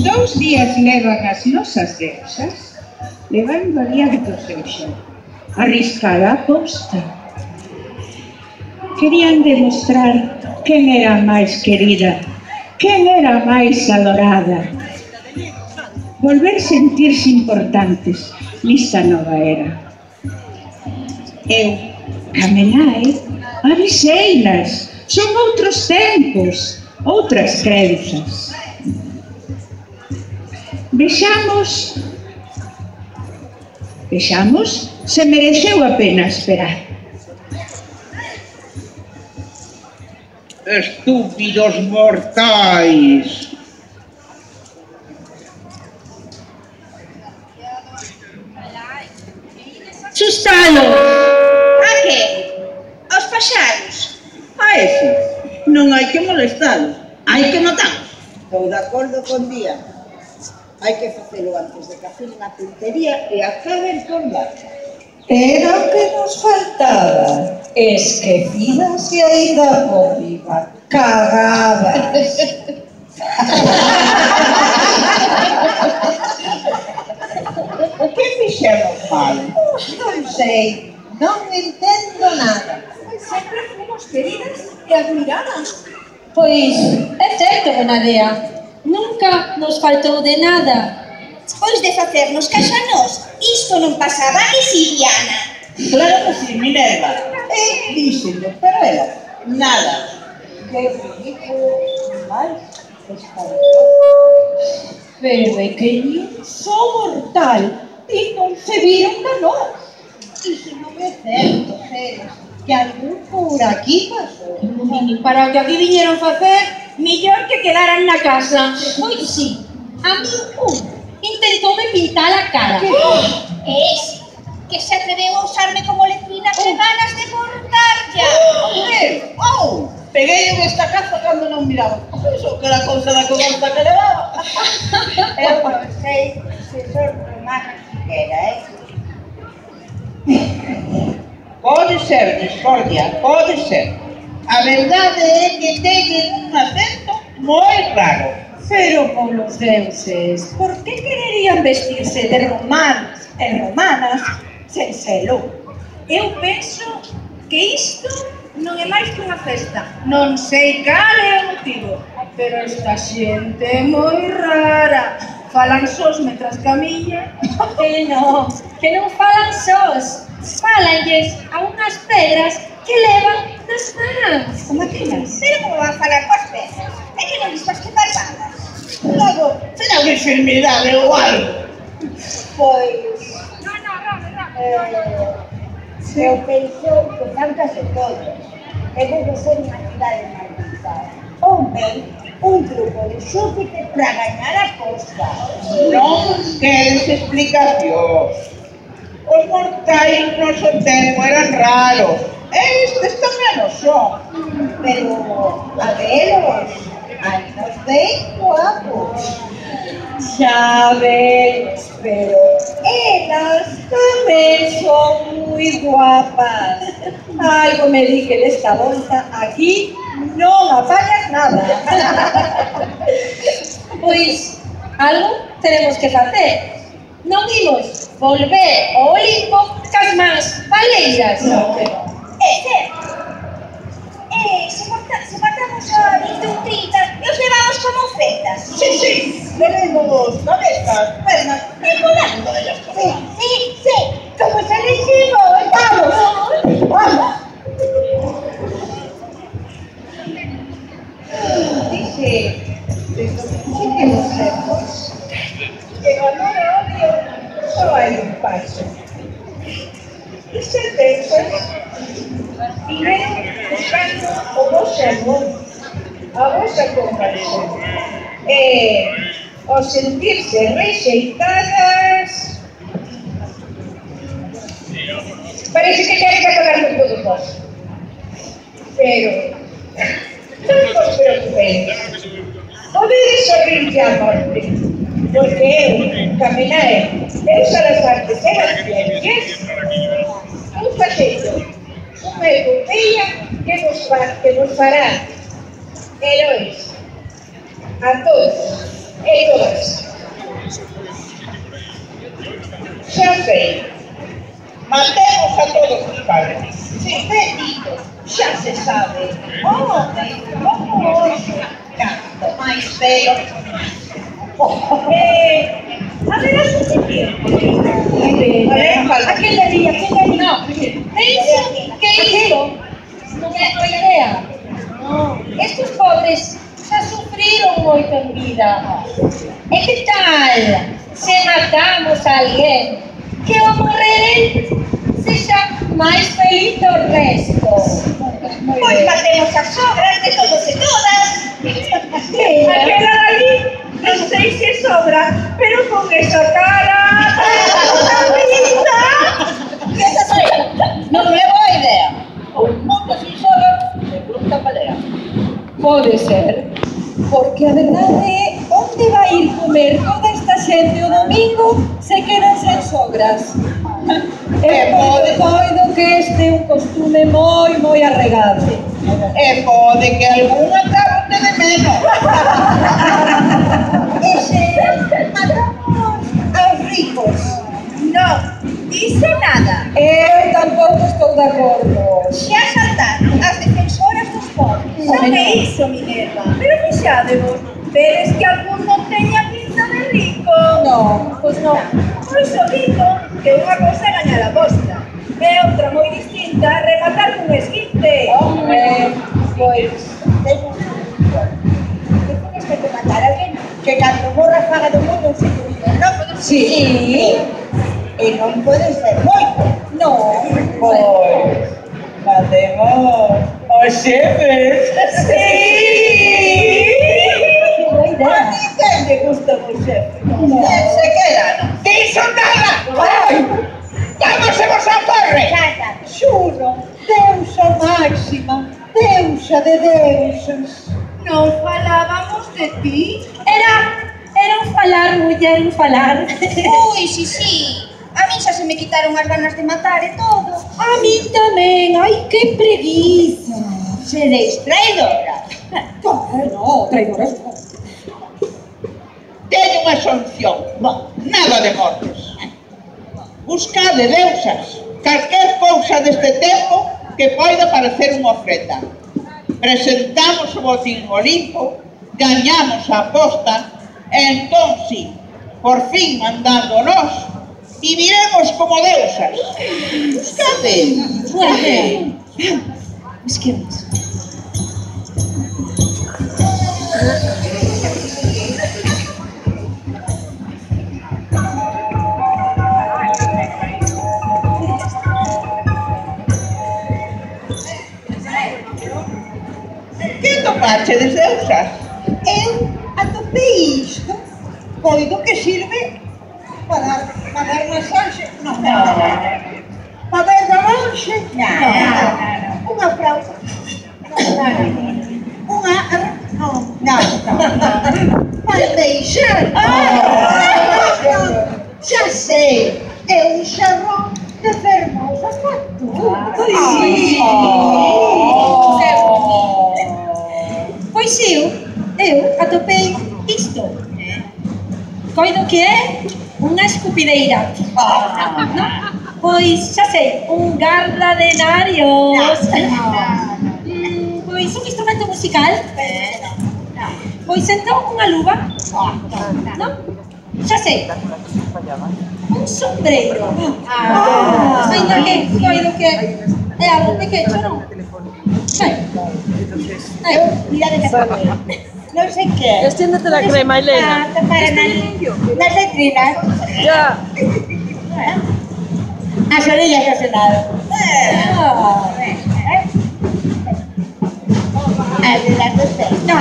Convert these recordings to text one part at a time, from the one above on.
Dous días levan as nosas deusas levando adiante o seu xogo arriscar a aposta. Querían demostrar quen era máis querida, quen era máis adorada. Volver sentirse importantes, nesta nova era. Eu, caminai, aviseinas, son outros tempos, outras crenzas. Vexamos Vexamos se mereceu a pena esperar. Estúpidos mortais! Sustalo! A que? Aos paxaros? A ese. Non hai que molestalos, hai que matalos. Estou de acordo con Díaz hai que facelo antes de que acaben a puntería e acaben con marcha. Era o que nos faltaba. Esquecidas e aida por viva. Cagadas. que fixemos mal? Non sei, non entendo nada. Sempre fomos queridas e admiradas. Pois, é certo, Bonadea, Nunca nos faltou de nada. Pois de facernos caxanos, isto non pasaba que si, Diana. Claro que sí, Minerva. E eh. díxenlo, pero ela, nada. Que ridículo, mal, espantoso. Pero é que nin só mortal ti viron da nós. Iso non é certo, Ceres, que algún por aquí pasou. Para o que aquí viñeron facer, Millor que quedara na casa. Pois sí, a mí un uh, intentou me pintar a cara. Es que se atreveu a usarme como letrina con oh. ganas de cortarlla. ¡Eh! Oh, oh, peguei un estacazo cando non miraba. Penso que era cousa da coberta que levaba. Eu sei se son romanos que era, eh? Pode ser, discordia, pode ser. A verdade é que teñen un acento moi raro. Pero, polos deuses, por que quererían vestirse de romanos e romanas sen selo? Eu penso que isto non é máis que unha festa. Non sei cal é o motivo, pero esta xente é moi rara. Falan sós metras camiña. Que non, que non falan sós. Falanlles a unhas pedras que levan humanos, como temas. Pero como van falar coas pezas? É que non listas eh, que barbadas. Logo, terá unha enfermidade ou algo. Pois... Non, non, non, non. Eh, eu penso que tantas e todos é debe ser unha cidade maldita. Ou ben, un grupo de Xúpiter para gañar a costa. Non queres explicacións. Os mortais no seu tempo eran raros, E isto, tamén também. Pero, a velos, aí nos vem guapos. Já veis, pero elas também son muito guapas. Algo me di que nesta volta aquí não apagas nada. pois, algo teremos que facer. Non imos volver ao Olimpo cas mans baleiras. No, pero... É, certo. Eh, se, porta, se a 21, 30, os levamos como fetas. Sí, sí, tenemos abejas, pernas, ninguna. Sí, sí, sí, como se les vamos. Vamos. Dice, desde que los cercos, llegando a la solo hay un paso. iré buscando a vos a comparecer. Eh, o sentirse rejeitadas. Parece que ya está acabando todo vos. Pero no os preocupéis. Podedes sorrirte a morte, porque eu camináis desde as artes e as ciencias maravilla que nos, que nos fará héroes a todos y todas. Siempre, matemos a todos mis padres. Sí, bendito, já se sabe. Ontem, como hoje, gato mais feio. É, haverá sentido. Aquele ali, aquele ali. Não, pense que isso Estes pobres xa sufriron moito en vida. E que tal se matamos a alguén que o morrer sexa máis feliz do resto? Pois matemos as sobras de todos e todas. Aquela dali, non sei se sobra, pero con esa cara... ¡Esa soy! Non é pode ser, porque a verdade é onde vai ir comer toda esta xente o domingo se quedan sen sogras. E pode, coido que este é un costume moi, moi arregado. E pode que algunha acabe de menos. e se matamos aos ricos, non dice nada. Eu tampouco estou de acordo. Xa saltaron. O é iso, Minerva? Pero fixádevos, vedes que algún non teña pinta de rico? No, pois non. Por iso digo que unha cosa é gañar a posta, e outra moi distinta rematar cun esquite. Hombre, pois... Que tienes que matar a alguén que cando morra faga do mundo un sitio non? Sí. E non podes ser moito. No. Pois, matemos. Chefes. Sí. ¿Por me gusta o chefes? No. Se quedan. ¡Sí, soldada! Vamos a torre! Xuro, deusa máxima, deusa de deusas. Non falábamos de ti? Era, era un falar, muller, un falar. Ui, si, si. A mí xa se me quitaron as ganas de matar e todo. A mí tamén, ai que preguiza. Seréis traidora. Claro, traidora non. Teño unha solución. Bon, nada de mortes. Buscade deusas. Calquer cousa deste tempo que poida parecer unha ofrenda. Presentamos o botín Olimpo, gañamos a aposta, e entón, sí, por fin mandando nós viviremos como deusas. Escape. Fuerte. Izquierdas. ¿Qué topache de Zeusas? mira. Pues ya sé, un sei, um gardadenário. Pues, instrumento musical. Pues pois, então, uma luva. Não? Já sei. Un sombrero. Ah, eh, No sé qué. Extiéndete la crema, Elena. Para las letrinas. Ya. Las ah, orillas se hacen nada. Ah. las dos No.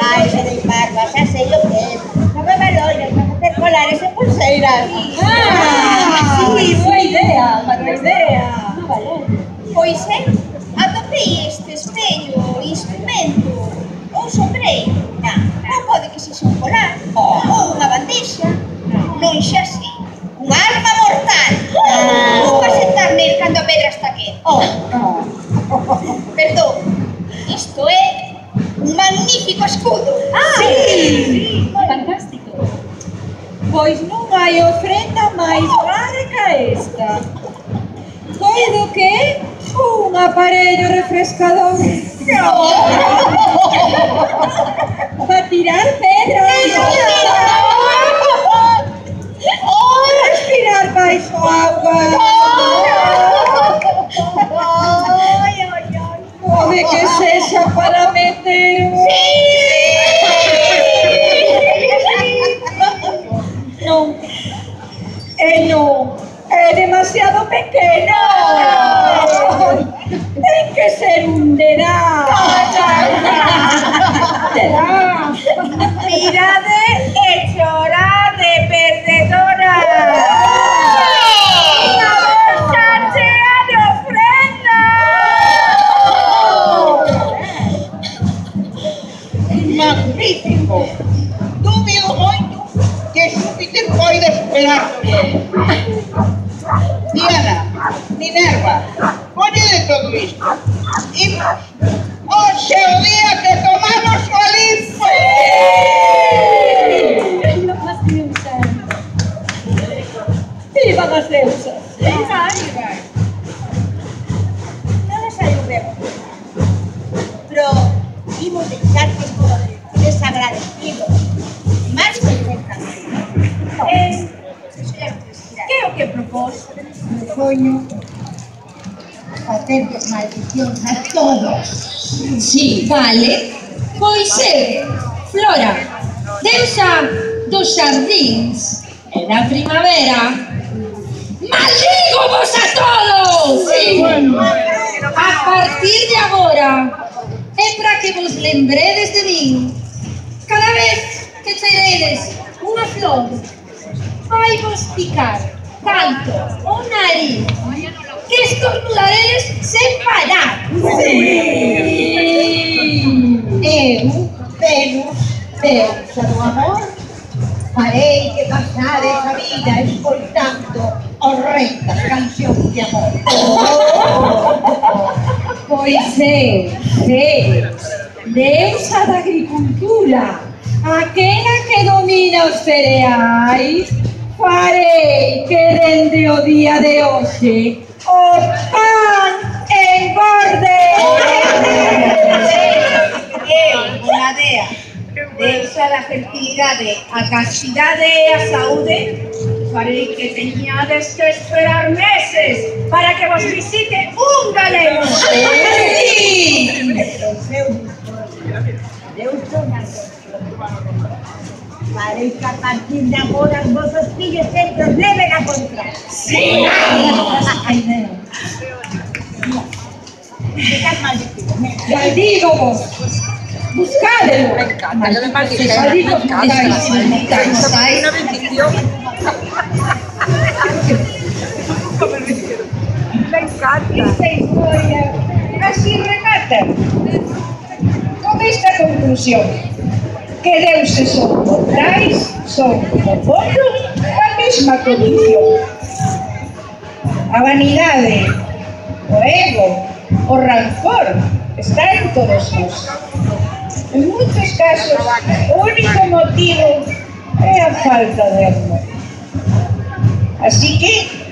Ay, se desmarca, vas a sé lo que es. No me valorio, vamos a colares en pulseras. Ah, sí, buena idea, buena idea. No vale. Pois é, a tope iso. Perdón. Isto é un magnífico escudo. Ah, sí, sí, fantástico. Pois non hai ofrenda máis oh. rara que esta. Coido que é un aparello refrescador. Oh. Para tirar pedras. Respirar baixo agua. Oh, Viva nós temos. Todas saímos Pero imos deixartes como desagradecidos. Máis que Que é o que propós? Propoño patentes maldicións a todos. Sí, vale. Pois é, Flora, deusa dos xardíns e da primavera, ¡Así vos a todos! Sí. A partir de agora, é para que vos lembredes de min. Cada vez que cheiredes unha flor, vai vos picar tanto o nariz que estornudaredes sen parar. Sí. Eu, Venus, deusa do amor, farei que pasades a vida escoltando horrendas canción oh. de amor. Pois é, é, deixa da agricultura, aquela que domina os cereais, farei que dende o día de hoxe o pan engorde. Ei, Bonadea, deixa da fertilidade, a castidade e a saúde. Parece que teníades que esperar meses para que vos visite un galego. Sí. Parei que a partir de agora os vosos fillos sempre os leven a comprar. Sí. Ai, non. Ficas malditos, né? Vos musicale. Me encanta, yo me imagino. Me encanta. Una bendición. Me encanta. Esta historia así remata con esta conclusión. Que deuses son mortais, son como povo, a mesma condición. A vanidade, o ego, o rancor, está en todos nós. En muchos casos, o único motivo é a falta de amor. Así que,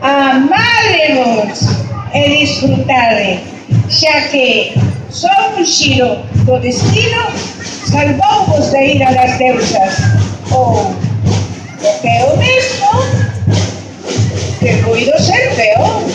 amárenos e disfrutade, xa que só un xiro do destino salvouvos de ir a das deusas ou o que é o mesmo que puido ser peor